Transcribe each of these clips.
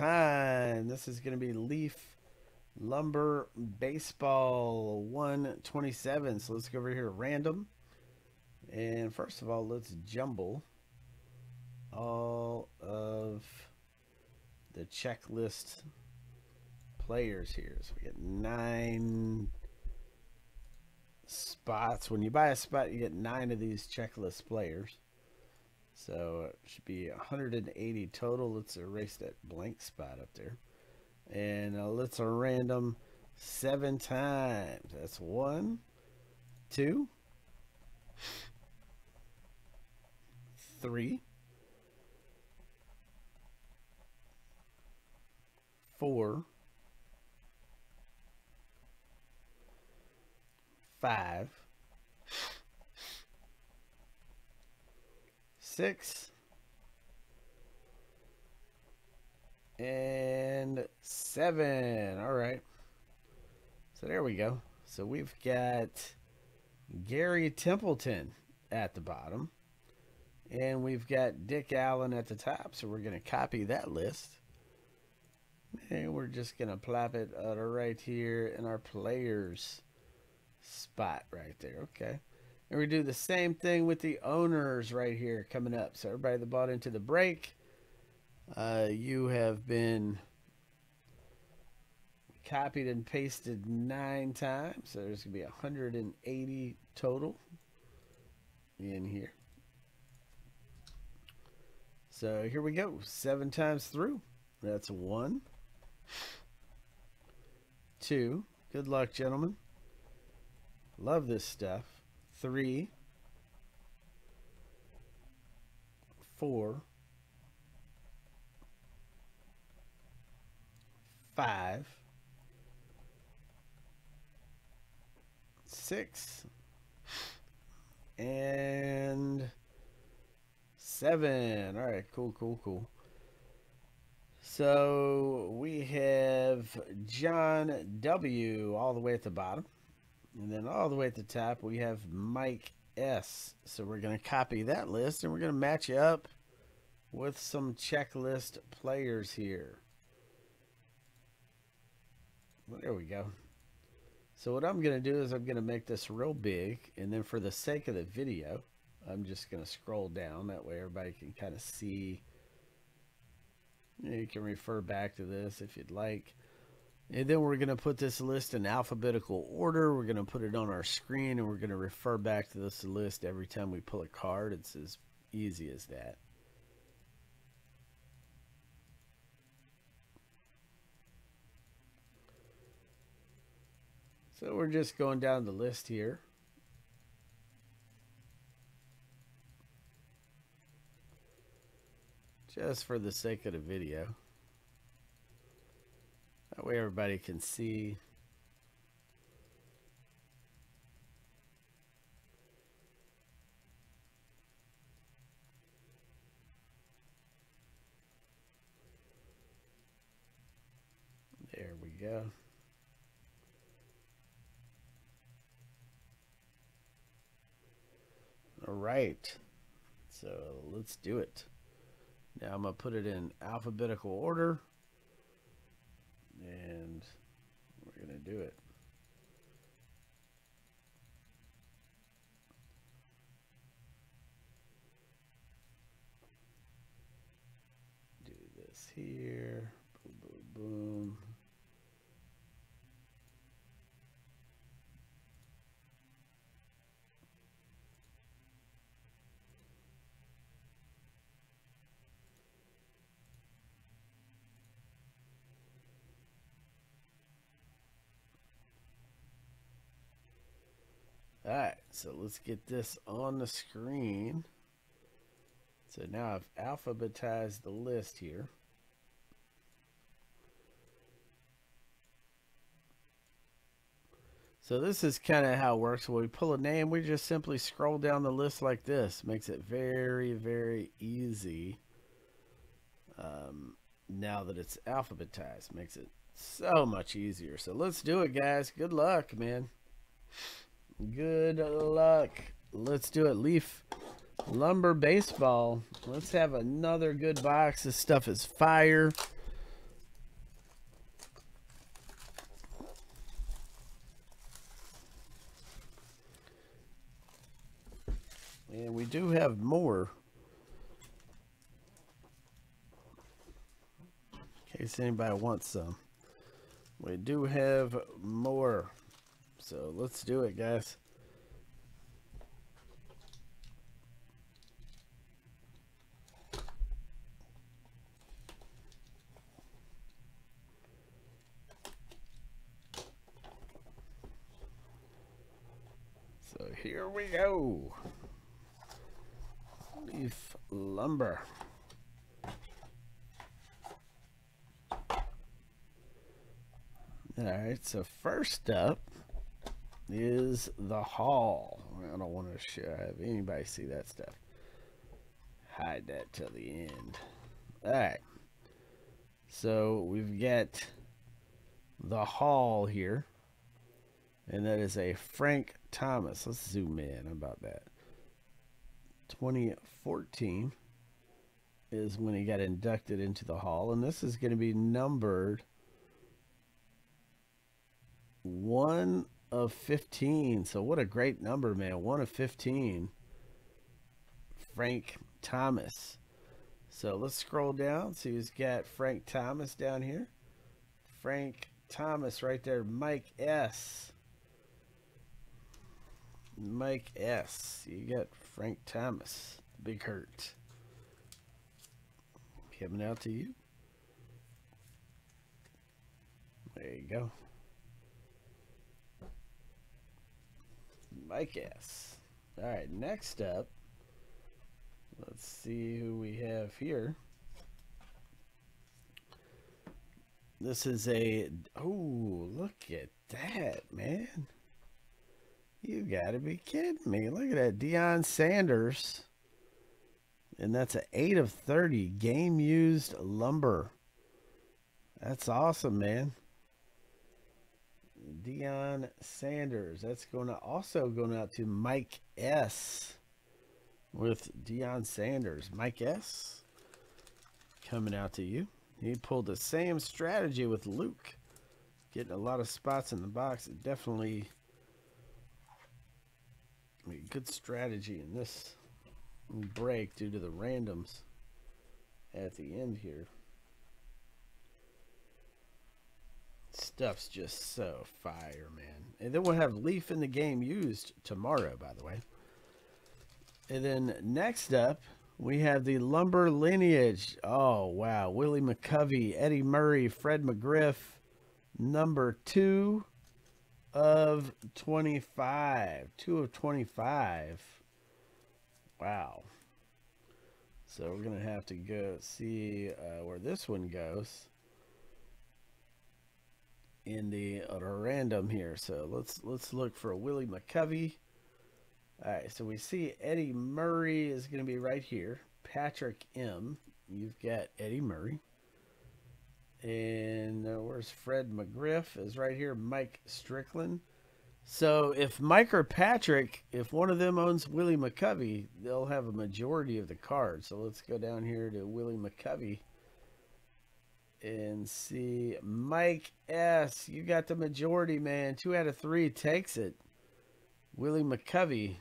time. This is going to be Leaf Lumber Baseball 127. So let's go over here random. And first of all, let's jumble all of the checklist players here. So we get nine spots. When you buy a spot, you get nine of these checklist players. So it should be 180 total. Let's erase that blank spot up there. And uh, let's a random seven times. That's one, two, three, four, five, six, and seven. All right. So there we go. So we've got Gary Templeton at the bottom. And we've got Dick Allen at the top. So we're going to copy that list. And we're just going to plop it uh, right here in our players spot right there. Okay. And we do the same thing with the owners right here coming up. So everybody that bought into the break, uh, you have been copied and pasted nine times. So there's going to be 180 total in here. So here we go. Seven times through. That's one, two. Good luck, gentlemen. Love this stuff. Three, four, five, six, and seven. All right, cool, cool, cool. So we have John W. all the way at the bottom. And then all the way at the top, we have Mike S. So we're going to copy that list and we're going to match up with some checklist players here. Well, there we go. So what I'm going to do is I'm going to make this real big. And then for the sake of the video, I'm just going to scroll down. That way everybody can kind of see. You can refer back to this if you'd like. And then we're going to put this list in alphabetical order. We're going to put it on our screen and we're going to refer back to this list every time we pull a card. It's as easy as that. So we're just going down the list here. Just for the sake of the video. That way everybody can see. There we go. All right. So let's do it. Now I'm going to put it in alphabetical order and we're going to do it. Do this here. All right, so let's get this on the screen. So now I've alphabetized the list here. So this is kind of how it works. When we pull a name, we just simply scroll down the list like this. Makes it very, very easy. Um, now that it's alphabetized, makes it so much easier. So let's do it, guys. Good luck, man. Good luck. Let's do it. Leaf Lumber Baseball. Let's have another good box. This stuff is fire. And we do have more. In case anybody wants some. We do have more. So let's do it, guys. So here we go. Leaf lumber. All right, so first up is the hall. I don't want to show, have anybody see that stuff. Hide that till the end. All right. So we've got the hall here, and that is a Frank Thomas. Let's zoom in. About that? 2014 is when he got inducted into the hall, and this is going to be numbered one of 15. So what a great number, man. One of 15. Frank Thomas. So let's scroll down. See who's got Frank Thomas down here. Frank Thomas right there. Mike S. Mike S. You got Frank Thomas. Big Hurt. Coming out to you. There you go. Mike S. All right, next up, let's see who we have here. This is a, oh, look at that, man. You got to be kidding me. Look at that. Deion Sanders. And that's an 8 of 30 game used lumber. That's awesome, man. Deion Sanders. That's going to also going out to Mike S. With Deion Sanders. Mike S. Coming out to you. He pulled the same strategy with Luke. Getting a lot of spots in the box. It definitely good strategy in this break due to the randoms at the end here. Stuff's just so fire, man. And then we'll have Leaf in the game used tomorrow, by the way. And then next up, we have the Lumber Lineage. Oh, wow. Willie McCovey, Eddie Murray, Fred McGriff, number two of 25. Two of 25. Wow. So we're going to have to go see uh, where this one goes in the random here. So let's let's look for Willie McCovey. All right, so we see Eddie Murray is going to be right here. Patrick M. You've got Eddie Murray. And uh, where's Fred McGriff is right here. Mike Strickland. So if Mike or Patrick, if one of them owns Willie McCovey, they'll have a majority of the cards. So let's go down here to Willie McCovey and see Mike S. You got the majority, man. Two out of three takes it. Willie McCovey,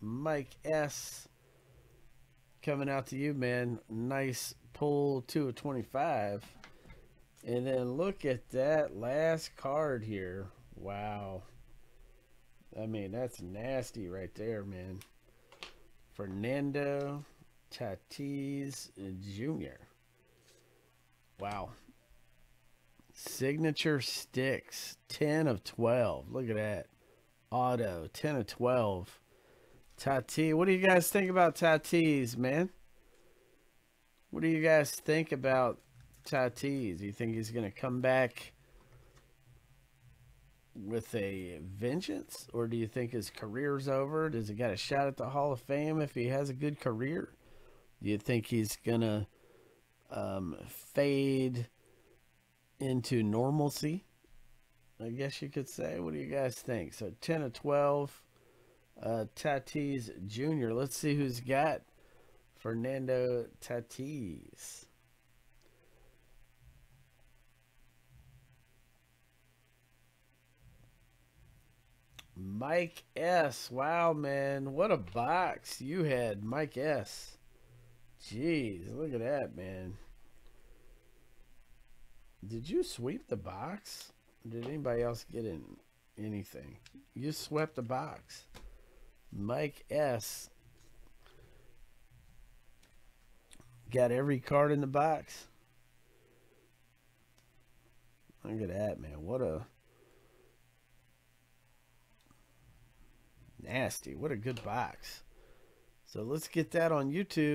Mike S. Coming out to you, man. Nice pull, two of 25. And then look at that last card here. Wow. I mean, that's nasty right there, man. Fernando Tatis Jr. Wow. Signature sticks, 10 of 12. Look at that. Auto, 10 of 12. Tati, what do you guys think about Tatis, man? What do you guys think about Tatis? Do you think he's going to come back with a vengeance? Or do you think his career's over? Does he got a shot at the Hall of Fame if he has a good career? Do you think he's going to um, fade into normalcy? I guess you could say. What do you guys think? So 10 of 12. Uh, Tatis Jr. Let's see who's got Fernando Tatis. Mike S. Wow, man. What a box you had, Mike S. Jeez, look at that, man. Did you sweep the box? Did anybody else get in anything? You swept the box. Mike S. Got every card in the box. Look at that, man. What a nasty. What a good box. So let's get that on YouTube.